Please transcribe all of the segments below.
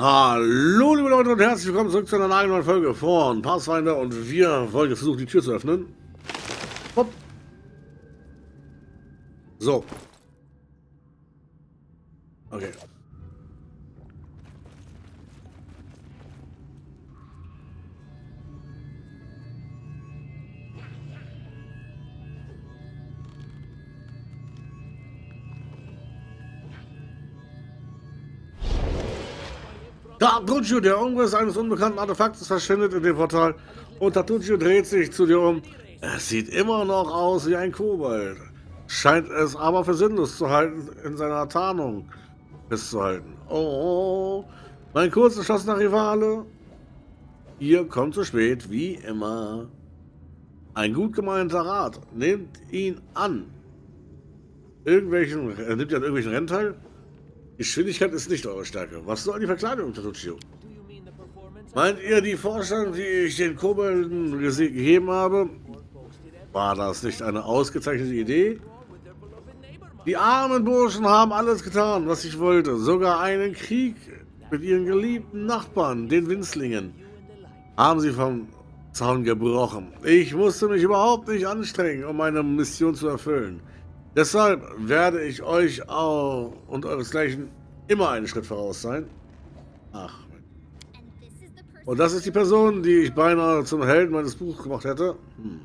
Hallo liebe Leute und herzlich willkommen zurück zu einer neuen Folge von Pathfinder und wir wollen jetzt versuchen die Tür zu öffnen. Hopp. So. Okay. Tatuccio, der Umriss eines unbekannten Artefakts verschwindet in dem Portal und Tatuccio dreht sich zu dir um. Es sieht immer noch aus wie ein Kobold. Scheint es aber für sinnlos zu halten, in seiner Tarnung festzuhalten. Oh, mein kurz entschlossener Rivale. Ihr kommt zu spät, wie immer. Ein gut gemeinter Rat. Nehmt ihn an. Irgendwelchen, er nimmt ja an irgendwelchen Rennen teil? Geschwindigkeit ist nicht eure Stärke. Was soll die Verkleidung, Tatuccio? Meint ihr, die Vorstellung, die ich den Kobolden gegeben habe, war das nicht eine ausgezeichnete Idee? Die armen Burschen haben alles getan, was ich wollte. Sogar einen Krieg mit ihren geliebten Nachbarn, den Winzlingen, haben sie vom Zaun gebrochen. Ich musste mich überhaupt nicht anstrengen, um meine Mission zu erfüllen. Deshalb werde ich euch auch und euresgleichen immer einen Schritt voraus sein. Ach. Und das ist die Person, die ich beinahe zum Helden meines Buchs gemacht hätte. Hm.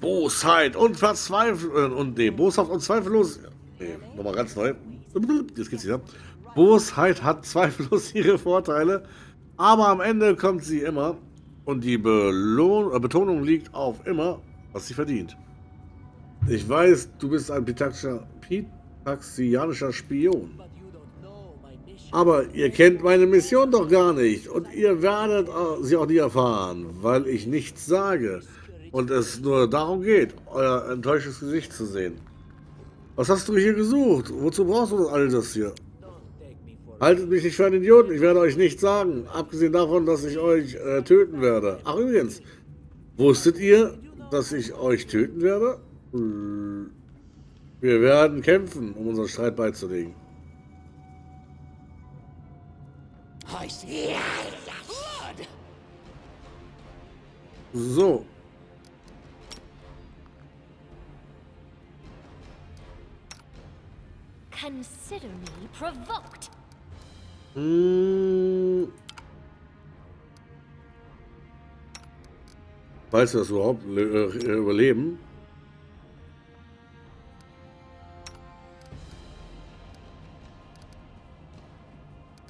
Bosheit und Verzweiflung. Und nee, Boshaft und zweifellos. Nee, nochmal ganz neu. Jetzt geht's wieder. Bosheit hat zweifellos ihre Vorteile, aber am Ende kommt sie immer. Und die Belohn äh, Betonung liegt auf immer, was sie verdient. Ich weiß, du bist ein pitaxianischer Spion. Aber ihr kennt meine Mission doch gar nicht und ihr werdet sie auch nie erfahren, weil ich nichts sage und es nur darum geht, euer enttäuschtes Gesicht zu sehen. Was hast du hier gesucht? Wozu brauchst du all das hier? Haltet mich nicht für einen Idioten, ich werde euch nichts sagen, abgesehen davon, dass ich euch äh, töten werde. Ach übrigens, wusstet ihr, dass ich euch töten werde? Wir werden kämpfen, um unseren Streit beizulegen. So. Consider me provoked. Hm. Weißt du das überhaupt überleben?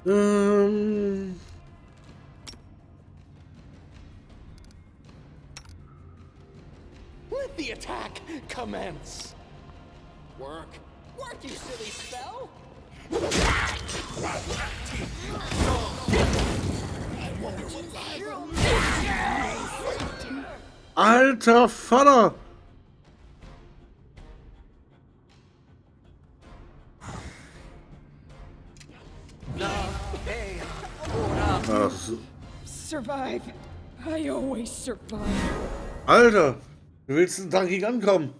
Ähm. Let the attack commence. Work. Work, you silly spell. Alter Vater! Survive. I always survive. Alter, du willst einen Tag ankommen.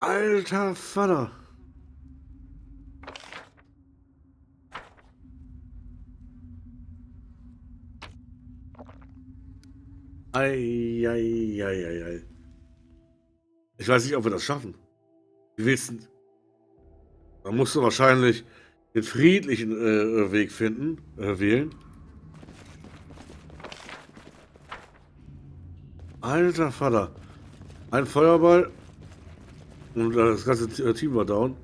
Alter Vater. Eieieiei. Ich weiß nicht, ob wir das schaffen. Du... Da musst du wahrscheinlich den friedlichen äh, Weg finden, äh, wählen. Alter Vater. Ein Feuerball. Und äh, das ganze Team war down.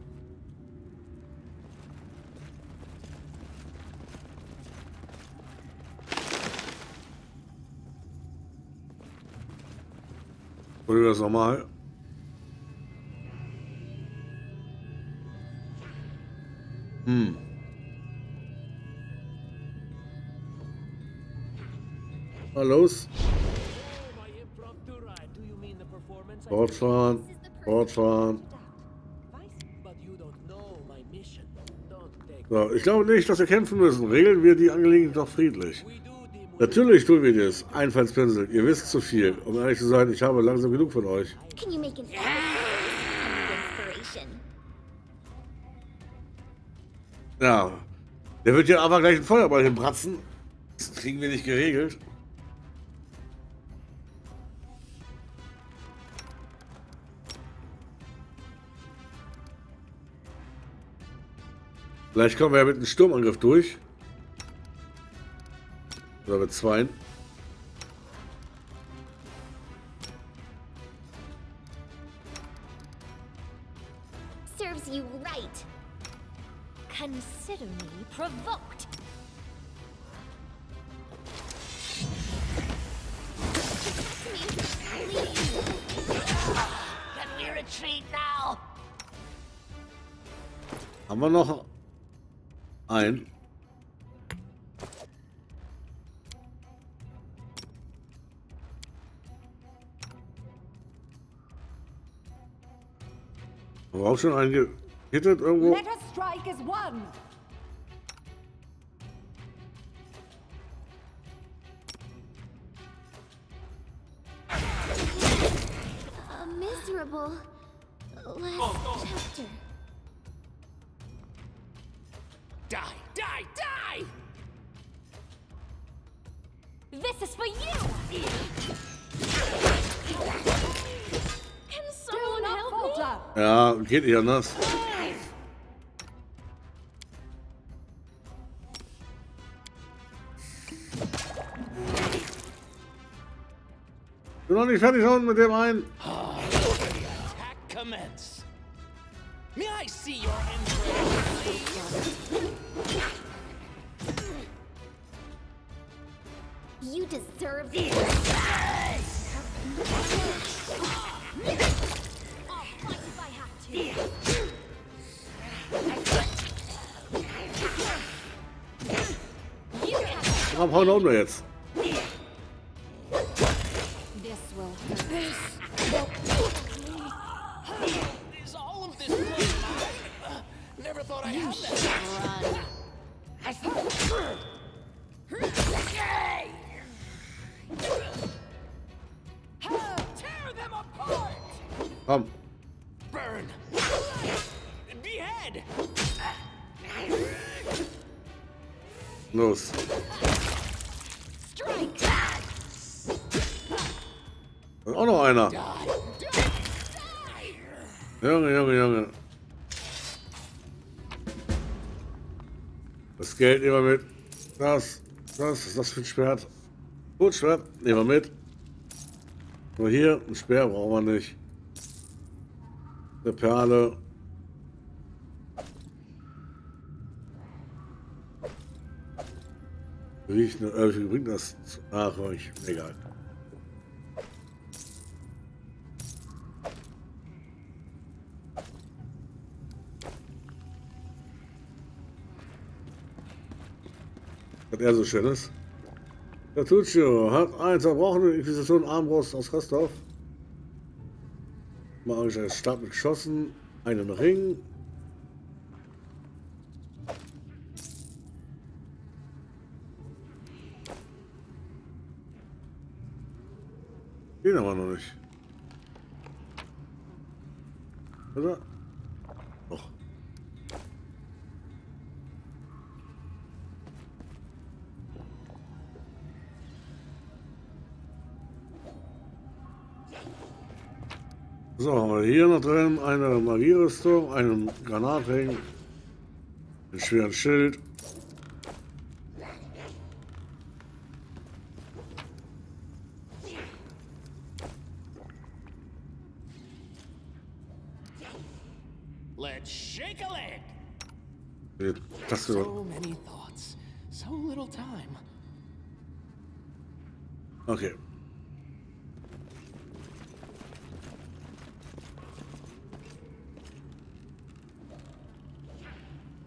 Oder das normal? Hm. Na los. Fortfahren. Fortfahren. So, ich glaube nicht, dass wir kämpfen müssen. Regeln wir die Angelegenheit doch friedlich. Natürlich tun wir das. Einfallspinsel. Ihr wisst zu viel. Um ehrlich zu sein, ich habe langsam genug von euch. Ja. Der wird ja aber gleich ein Feuerball hinbratzen. Das kriegen wir nicht geregelt. Vielleicht kommen wir ja mit einem Sturmangriff durch. Oder mit zwei. Serves you right. Consider me provoked. Can we retreat now? Haben wir noch ein? Haben wir auch schon einen gehittet irgendwo? Let us strike as one. A miserable last oh, oh. chapter. Die, die, die! This is for you! Ja, geht nicht anders. Bin noch nicht fertig schon mit dem einen. You deserve this. Warum hauen unten jetzt? Junge, Junge, Junge. Das Geld nehmen wir mit. Das, das, ist das für ein Schwert? Gut, Schwert, nehmen wir mit. Nur hier, ein Speer brauchen wir nicht. Eine Perle. Riecht eine, äh, wie bringt das? Ach, ich, egal. Er so schön ist. Bertuccio hat eine zerbrochene Inquisition Armbrust aus Rostov. Magischer Stab mit Geschossen, einen Ring. Den haben wir noch nicht. Oder? So, haben wir hier noch drin eine Magierüstung, einen Granatring, einen schweren Schild. Let's shake a leg! Taste So many thoughts, so little time. Okay.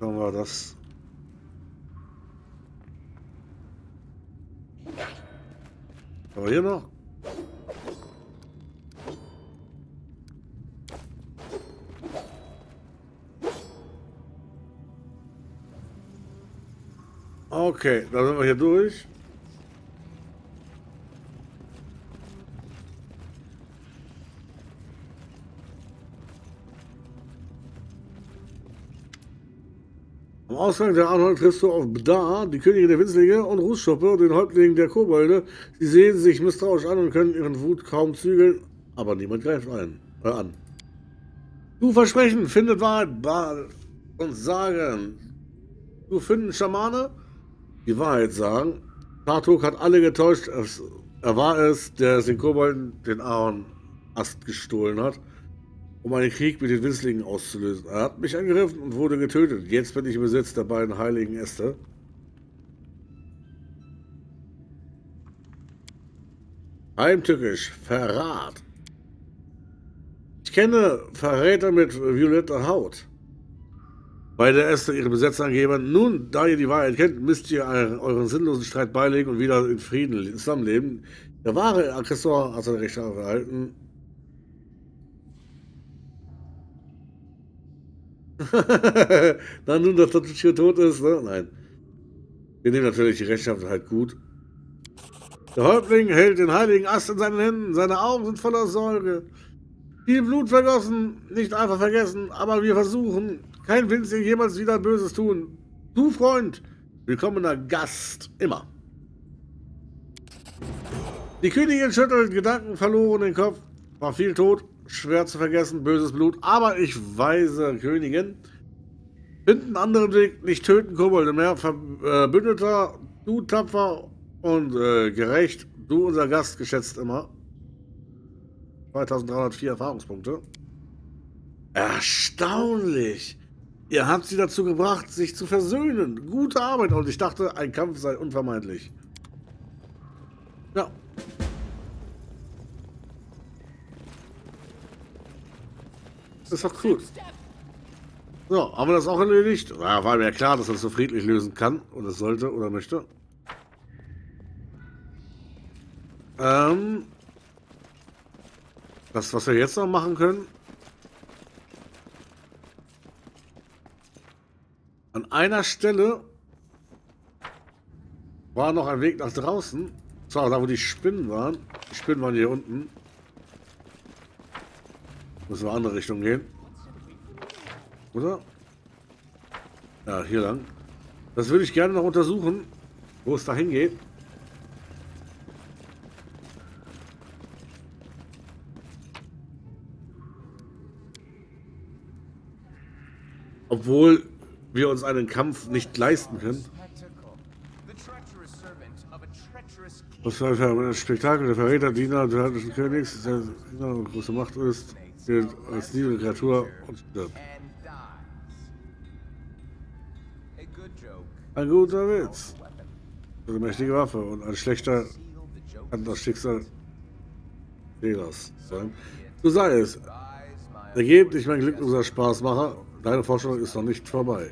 Dann war das. Aber hier noch? Okay, dann sind wir hier durch. Ausgang der Anhalt triffst du auf Bda, die Königin der Winzlinge, und Rußschoppe, den Häuptling der Kobolde. Sie sehen sich misstrauisch an und können ihren Wut kaum zügeln, aber niemand greift ein, äh, an. Du Versprechen, findet Wahrheit, Baal und sagen. Du finden Schamane, die Wahrheit sagen. Tartuk hat alle getäuscht. Er war es, der es den Kobolden den Aaron-Ast gestohlen hat, um einen Krieg mit den Winzlingen auszulösen. Er hat mich angegriffen und wurde getötet. Jetzt bin ich im Besitz der beiden heiligen Äste. Heimtückisch, Verrat. Ich kenne Verräter mit violetter Haut. Beide Äste ihre Besitzer angeben. Nun, da ihr die Wahrheit kennt, müsst ihr euren sinnlosen Streit beilegen und wieder in Frieden zusammenleben. Der wahre Aggressor hat seine Rechte erhalten. Na nun, dass Tatuccio tot ist, ne? Nein. Wir nehmen natürlich die Rechtschaft halt gut. Der Häuptling hält den heiligen Ast in seinen Händen. Seine Augen sind voller Säure. Viel Blut vergossen, nicht einfach vergessen, aber wir versuchen. Kein Winzling jemals wieder Böses tun. Du Freund, willkommener Gast, immer. Die Königin schüttelt Gedanken verloren den Kopf. War viel tot, schwer zu vergessen, böses Blut. Aber ich weise Königin. Finden anderen Weg, nicht töten Kobolde mehr. Verbündeter, du tapfer und äh, gerecht. Du unser Gast, geschätzt immer. 2304 Erfahrungspunkte. Erstaunlich! Ihr habt sie dazu gebracht, sich zu versöhnen. Gute Arbeit. Und ich dachte, ein Kampf sei unvermeidlich. Ja. Ist doch cool. So, haben wir das auch erledigt? Ja, war mir klar, dass man das so friedlich lösen kann. Oder sollte oder möchte. Ähm, das, was wir jetzt noch machen können. An einer Stelle war noch ein Weg nach draußen. Zwar da, wo die Spinnen waren. Die Spinnen waren hier unten. Müssen wir andere Richtung gehen. Oder? Ja, hier lang. Das würde ich gerne noch untersuchen, wo es da hingeht. Obwohl wir uns einen Kampf nicht leisten können. Was für ein Spektakel der Verräter, Diener des Königs, der eine große Macht ist, gilt als niedere Kreatur und stirbt. Ein guter Witz. Eine mächtige Waffe und ein schlechter kann das Schicksal Fehlers sein. So sei es. Ergebt dich mein glückloser Spaßmacher. Deine Forschung ist noch nicht vorbei.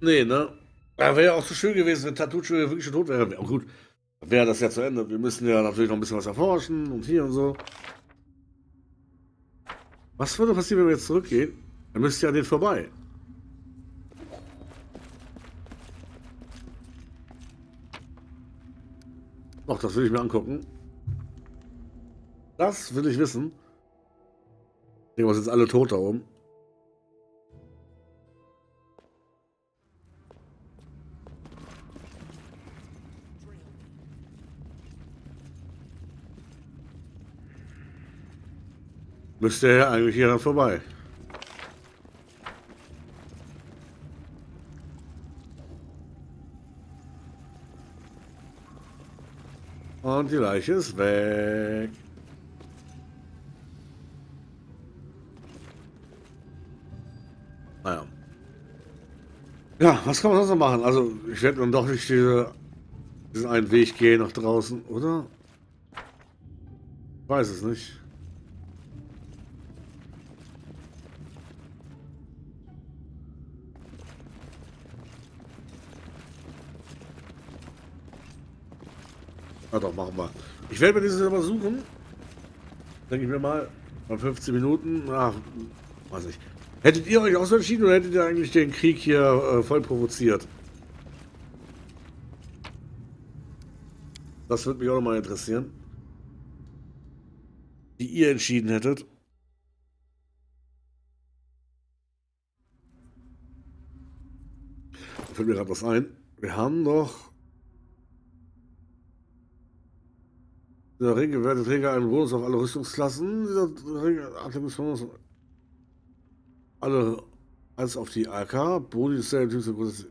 Nee, ne? Wäre ja auch so schön gewesen, wenn Tatuccio wirklich schon tot wäre. Oh, gut, wäre das ja zu Ende. Wir müssen ja natürlich noch ein bisschen was erforschen und hier und so. Was würde passieren, wenn wir jetzt zurückgehen? Dann müsst ihr an den vorbei. Ach, das will ich mir angucken. Das will ich wissen. Ich denke, wir sind jetzt alle tot da oben. Müsste er eigentlich hier dann vorbei. Und die Leiche ist weg. Naja. Ja, was kann man sonst noch machen? Also, ich werde dann doch nicht diese, diesen einen Weg gehen nach draußen, oder? Ich weiß es nicht. Na doch, machen wir. Ich werde mir dieses aber suchen. Denke ich mir mal. Bei 15 Minuten, ach, weiß ich. Hättet ihr euch auch so entschieden oder hättet ihr eigentlich den Krieg hier äh, voll provoziert? Das würde mich auch noch mal interessieren. Wie ihr entschieden hättet. Da fällt mir gerade was ein. Wir haben noch Der Ring gewährte Träger einen Bonus auf alle Rüstungsklassen. Dieser Ring Atletismus alle als auf die AK. Boni ist der Typ großes.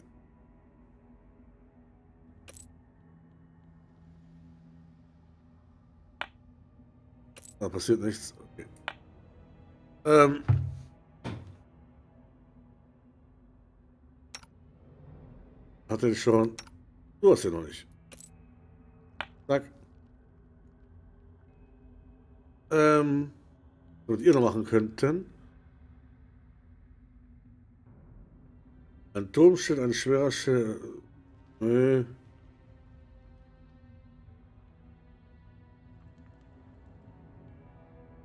Da passiert nichts. Okay. Ähm. Hat er schon. Du hast ja noch nicht. Zack. Ähm, was ihr noch machen könnten. Ein Turmschild, ein schwerer Schild. Nee.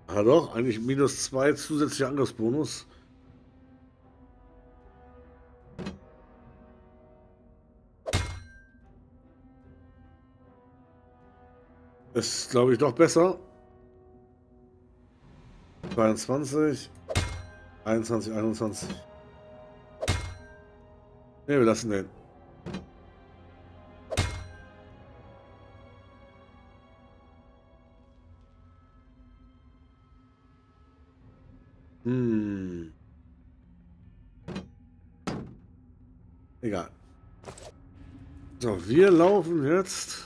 Ah doch, eigentlich minus zwei zusätzlicher Angriffsbonus. Ist, glaube ich, doch besser. 22, 21, 21. Ne, wir lassen den. Hm. Egal. So, wir laufen jetzt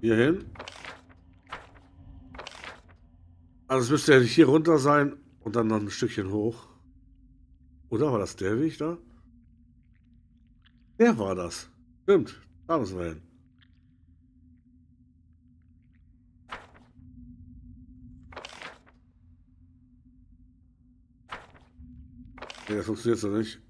hier hin. Also es müsste ja hier runter sein und dann noch ein Stückchen hoch. Oder war das der Weg da? Der war das. Stimmt. Da müssen wir hin. Nee, das funktioniert so nicht.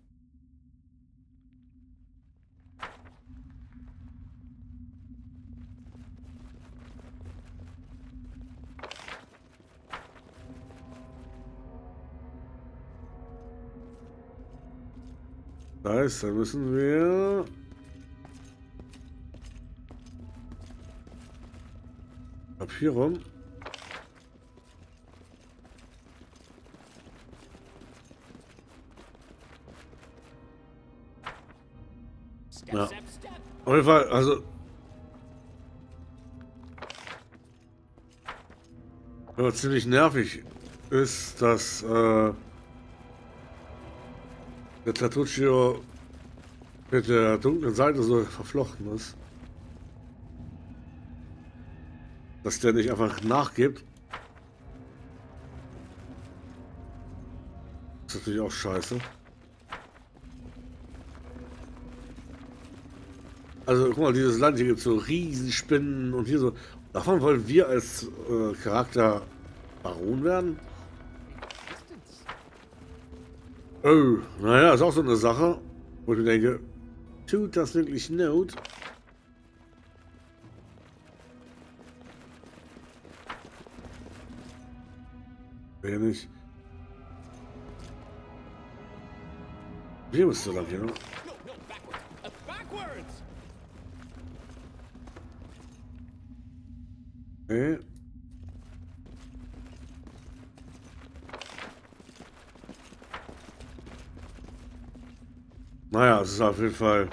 Heißt, dann müssen wir... Ab hier rum. Ja. Auf jeden Fall, also... Was ziemlich nervig ist, dass... Äh, der Tatuccio mit der dunklen Seite so verflochten ist. Dass der nicht einfach nachgibt. Ist natürlich auch scheiße. Also guck mal, dieses Land hier gibt so Riesenspinnen und hier so. Davon wollen wir als äh, Charakter Baron werden? Oh, naja, ist auch so eine Sache, wo ich mir denke, tut das wirklich Not? Wer nicht? Hier bist du lang, ja? Okay. Naja, es ist auf jeden Fall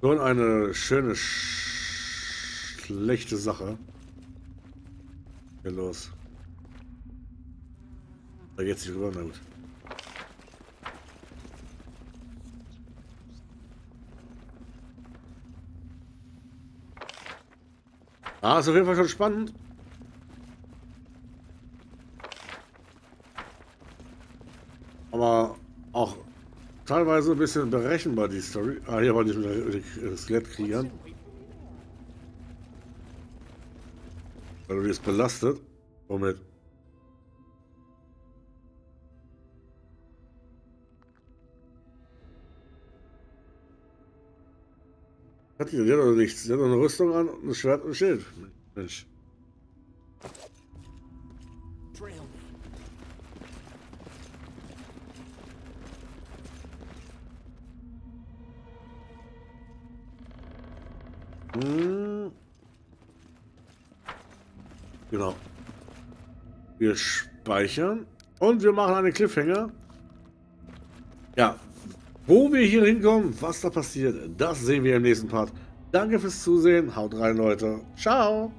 schon eine schöne, schlechte Sache. Hier los. Da geht's nicht rüber, na gut. Ah, ist auf jeden Fall schon spannend. Aber auch teilweise ein bisschen berechenbar, die Story. Ah, hier war die mit Skelettkriegern. Weil du die ist belastet. Womit? Hat die, die hat nichts. Die hat doch eine Rüstung an, ein Schwert und ein Schild. Mensch. Hm. Genau. Wir speichern und wir machen eine Cliffhanger. Ja, wo wir hier hinkommen, was da passiert, das sehen wir im nächsten Part. Danke fürs Zusehen, haut rein Leute, ciao!